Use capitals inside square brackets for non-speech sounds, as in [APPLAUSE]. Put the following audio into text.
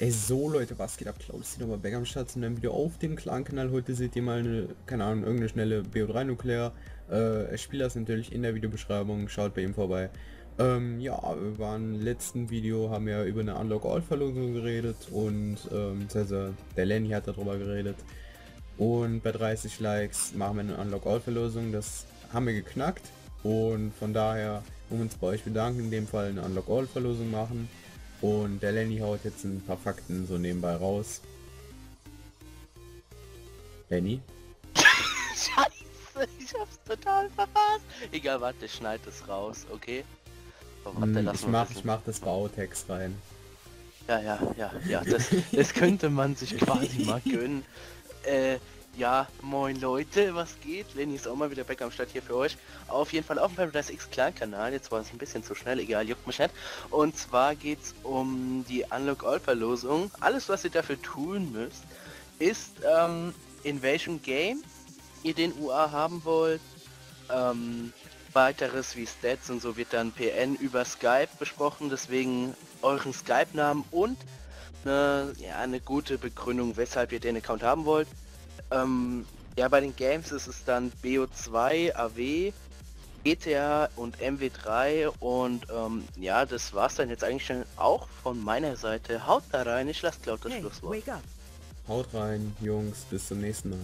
Ey, so Leute, was geht ab? Klaus hier nochmal back am Start zu einem Video auf dem Clan-Kanal. Heute seht ihr mal eine, keine Ahnung, irgendeine schnelle BO3 Nuklear. Äh, ich spiele das natürlich in der Videobeschreibung, schaut bei ihm vorbei. Ähm, ja, wir waren im letzten Video, haben ja über eine Unlock-All-Verlosung geredet und, ähm, der Lenny hat darüber geredet. Und bei 30 Likes machen wir eine Unlock-All-Verlosung, das haben wir geknackt. Und von daher, um uns bei euch bedanken, in dem Fall eine Unlock-All-Verlosung machen. Und der Lenny haut jetzt ein paar Fakten so nebenbei raus. Lenny? [LAUGHS] Scheiße, ich hab's total verpasst. Egal, warte, schneid es raus, okay? Oh, warte, hm, ich mach, ich mach das Bautext rein. Ja, ja, ja, ja, das, das könnte man sich quasi mal [LAUGHS] gönnen. Äh, ja, moin Leute, was geht? Lenny ist auch mal wieder back am Start hier für euch. Auf jeden Fall auf dem Paradise X Clan Kanal. Jetzt war es ein bisschen zu schnell, egal, juckt mich nicht. Und zwar geht es um die Unlock All Verlosung. Alles, was ihr dafür tun müsst, ist ähm, in welchem Game ihr den UA haben wollt. Ähm, weiteres wie Stats und so wird dann PN über Skype besprochen. Deswegen euren Skype-Namen und eine, ja, eine gute Begründung, weshalb ihr den Account haben wollt. Ähm, ja, bei den Games ist es dann BO2, AW, GTA und MW3 und ähm, ja, das war's dann jetzt eigentlich schon auch von meiner Seite. Haut da rein, ich lasse Cloud das hey, Schlusswort. Haut rein, Jungs, bis zum nächsten Mal.